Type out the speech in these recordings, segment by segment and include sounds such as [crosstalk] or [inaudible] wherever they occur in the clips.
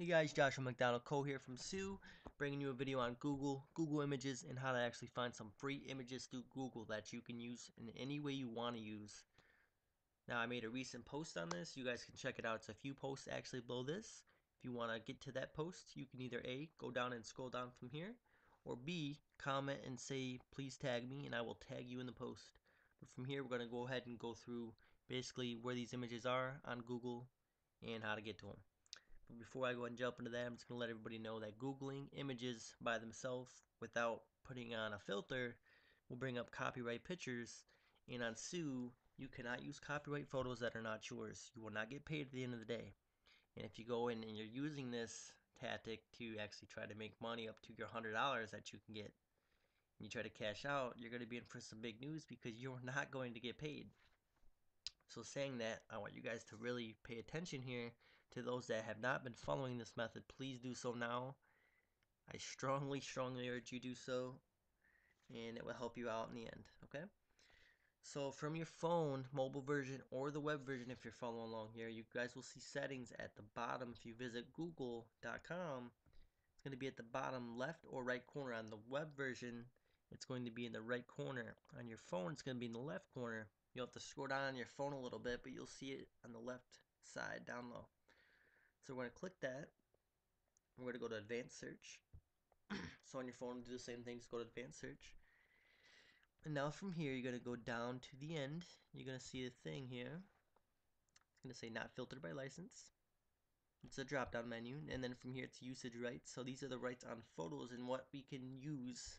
Hey guys, Joshua McDonald Co here from tsu, bringing you a video on Google, Google Images, and how to actually find some free images through Google that you can use in any way you want to use. Now I made a recent post on this, you guys can check it out. It's a few posts actually below this. If you want to get to that post, you can either A, go down and scroll down from here, or B, comment and say please tag me and I will tag you in the post. But from here we're going to go ahead and go through basically where these images are on Google and how to get to them. But before I go and jump into that, I'm just going to let everybody know that Googling images by themselves without putting on a filter will bring up copyright pictures. And on tsu, you cannot use copyright photos that are not yours. You will not get paid at the end of the day. And if you go in and you're using this tactic to actually try to make money up to your $100 that you can get, and you try to cash out, you're going to be in for some big news because you're not going to get paid. So saying that, I want you guys to really pay attention here to those that have not been following this method. Please do so now. I strongly, strongly urge you do so, and it will help you out in the end, okay? So from your phone, mobile version, or the web version, if you're following along here, you guys will see settings at the bottom. If you visit google.com, it's going to be at the bottom left or right corner. On the web version, it's going to be in the right corner. On your phone, it's going to be in the left corner. You'll have to scroll down on your phone a little bit, but you'll see it on the left side down low. So we're going to click that. We're going to go to advanced search. [clears throat] so on your phone, do the same thing, just go to advanced search. And now from here, you're going to go down to the end. You're going to see a thing here. It's going to say not filtered by license. It's a drop down menu. And then from here, it's usage rights. So these are the rights on photos and what we can use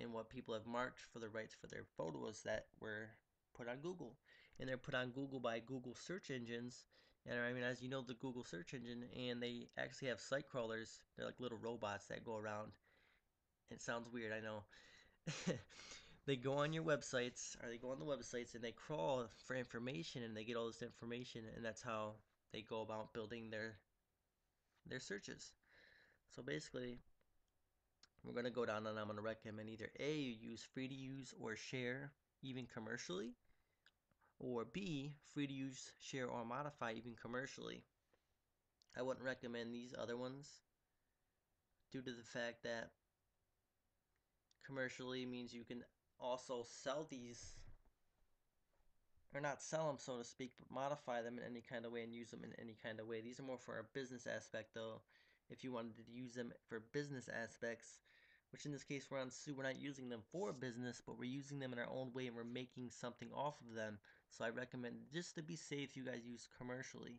and what people have marked for the rights for their photos that were put on Google. And they're put on Google by Google search engines. And I mean, as you know, the Google search engine, and they actually have site crawlers. They're like little robots that go around. It sounds weird, I know. [laughs] they go on your websites, or they go on the websites, and they crawl for information, and they get all this information, and that's how they go about building their their searches. So basically, we're going to go down and I'm going to recommend either A, you use free to use or share, even commercially, or B, free to use, share, or modify even commercially. I wouldn't recommend these other ones due to the fact that commercially means you can also sell these or not sell them so to speak but modify them in any kind of way and use them in any kind of way these are more for a business aspect though if you wanted to use them for business aspects which in this case we're on tsu, we're not using them for business, but we're using them in our own way and we're making something off of them. So I recommend, just to be safe, you guys use commercially.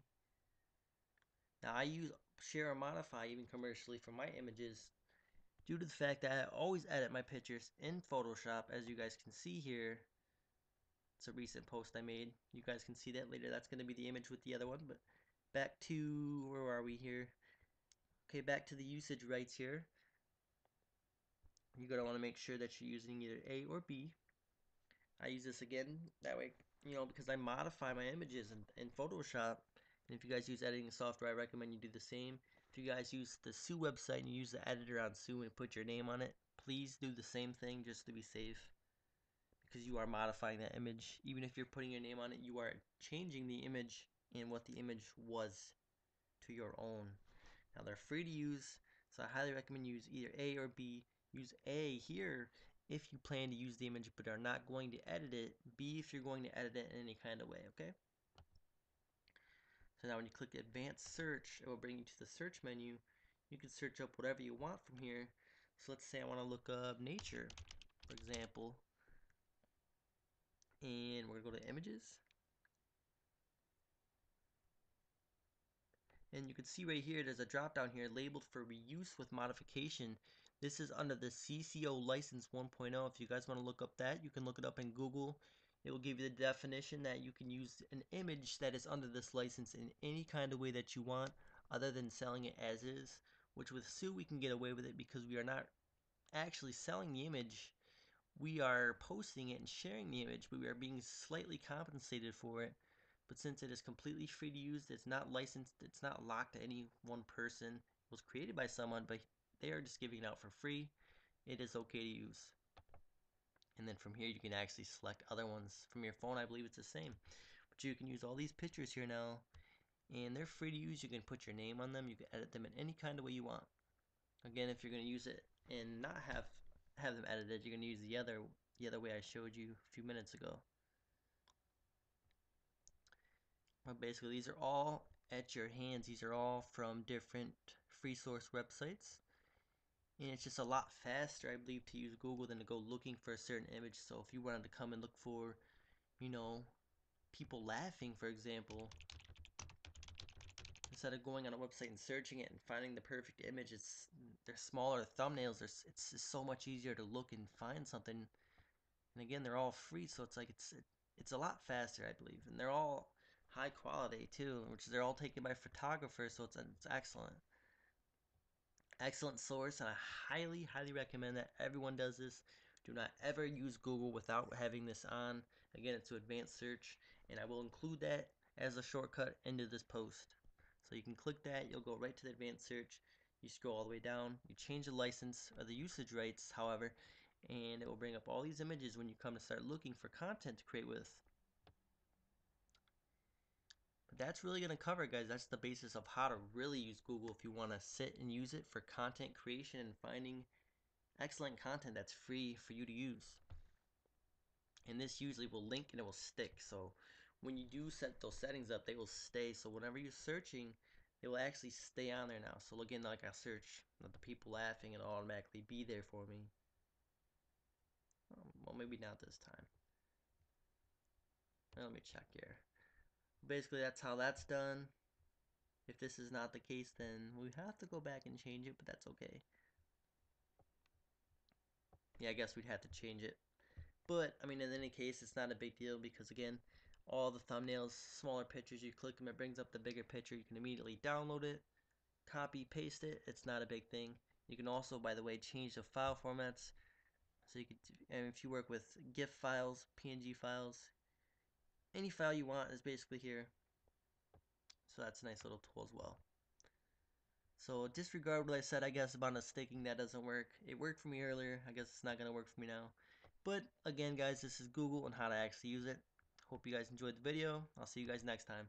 Now I use share or modify even commercially for my images due to the fact that I always edit my pictures in Photoshop as you guys can see here. It's a recent post I made. You guys can see that later. That's going to be the image with the other one. But back to, where are we here? Okay, back to the usage rights here you're going to want to make sure that you're using either A or B. I use this again, that way, you know, because I modify my images in, in Photoshop. And if you guys use editing software, I recommend you do the same. If you guys use the tsu website and you use the editor on tsu and put your name on it, please do the same thing just to be safe. Because you are modifying that image. Even if you're putting your name on it, you are changing the image and what the image was to your own. Now they're free to use, so I highly recommend you use either A or B Use A here if you plan to use the image but are not going to edit it. B if you're going to edit it in any kind of way, okay? So now when you click advanced search, it will bring you to the search menu. You can search up whatever you want from here. So let's say I want to look up nature, for example. And we're going to go to images. And you can see right here, there's a drop down here labeled for reuse with modification. This is under the CC0 license 1.0. If you guys want to look up that, you can look it up in Google. It will give you the definition that you can use an image that is under this license in any kind of way that you want other than selling it as is. Which with tsu we can get away with it because we are not actually selling the image. We are posting it and sharing the image, but we are being slightly compensated for it but since it is completely free to use, it's not licensed, it's not locked to any one person. It was created by someone, but they are just giving it out for free. It is okay to use. And then from here, you can actually select other ones. From your phone, I believe it's the same. But you can use all these pictures here now and they're free to use. You can put your name on them. You can edit them in any kind of way you want. Again, if you're going to use it and not have have them edited, you're going to use the other the other way I showed you a few minutes ago. But basically, these are all at your hands. These are all from different free source websites. And it's just a lot faster, I believe, to use Google than to go looking for a certain image. So if you wanted to come and look for, you know, people laughing, for example, instead of going on a website and searching it and finding the perfect image, it's they're smaller thumbnails. There's, it's just so much easier to look and find something. And again, they're all free, so it's like it's it's a lot faster, I believe, and they're all high quality too, which they're all taken by photographers, so it's it's excellent. Excellent source, and I highly, highly recommend that everyone does this. Do not ever use Google without having this on. Again, it's to advanced search, and I will include that as a shortcut into this post. So you can click that, you'll go right to the advanced search. You scroll all the way down, you change the license or the usage rights, however, and it will bring up all these images when you come to start looking for content to create with. That's really going to cover guys. That's the basis of how to really use Google if you want to sit and use it for content creation and finding excellent content that's free for you to use. And this usually will link and it will stick. So when you do set those settings up, they will stay. So whenever you're searching, they will actually stay on there now. So look again, like I search the people laughing, it'll automatically be there for me. Um, well, maybe not this time. Let me check here. Basically, that's how that's done. If this is not the case, then we have to go back and change it, but that's okay. Yeah, I guess we'd have to change it. But, I mean, in any case, it's not a big deal because, again, all the thumbnails, smaller pictures, you click them, it brings up the bigger picture. You can immediately download it, copy, paste it. It's not a big thing. You can also, by the way, change the file formats. So you could, and if you work with GIF files, PNG files, any file you want is basically here. So that's a nice little tool as well. So disregard what I said, I guess, about a sticking. That doesn't work. It worked for me earlier. I guess it's not going to work for me now. But again, guys, this is Google and how to actually use it. Hope you guys enjoyed the video. I'll see you guys next time.